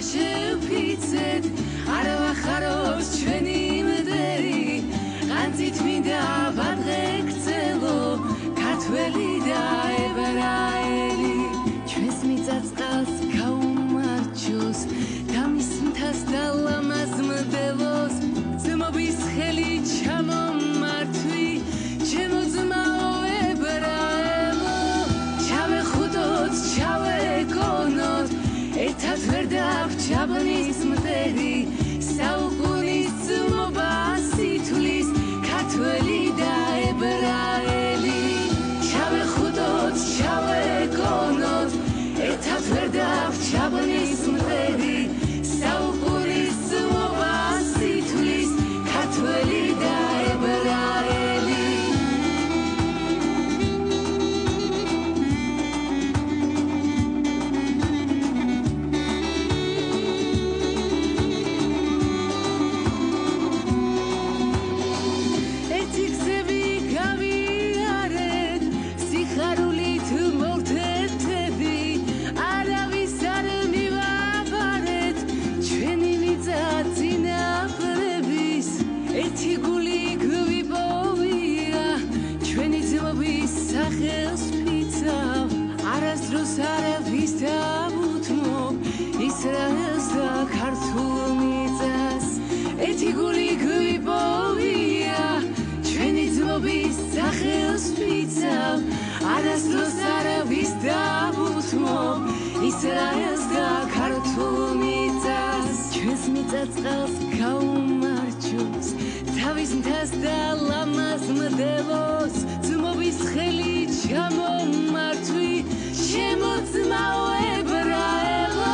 შევფიცეთ არ ვახაროს ჩვენი მდერი. განძით მინდა ვადღე გწელო ქართველი და ჯაბნის მტერი საუკუნის წმობა სითვლის ქართველი გასლოს არავის დაუთმო ისრაელს და ქართულ მიწას ჩვენს მიწაწყალს გაუმარჯოს. თავის მთას და ლამაზ მდელოს. ძმობის ხელი ჩამომართვი. შემოწმაო ებრაელო.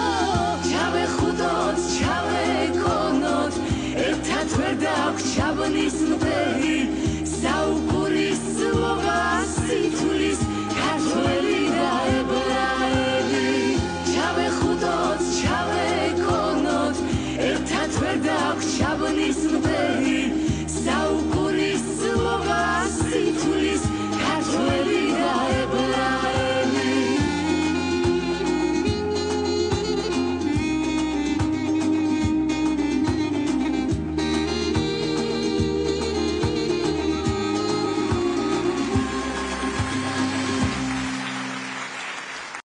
ჩავე ხუდოთ ჩავე კონოთ ერთად ვერ დაგვჩაბნის მდელი بدم شب نیست